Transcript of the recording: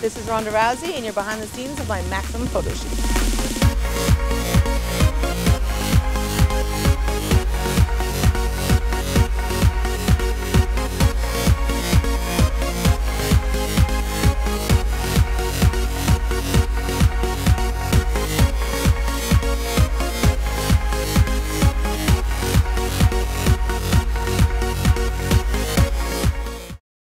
This is Ronda Rousey, and you're behind the scenes of my Maxim Photo Shoot.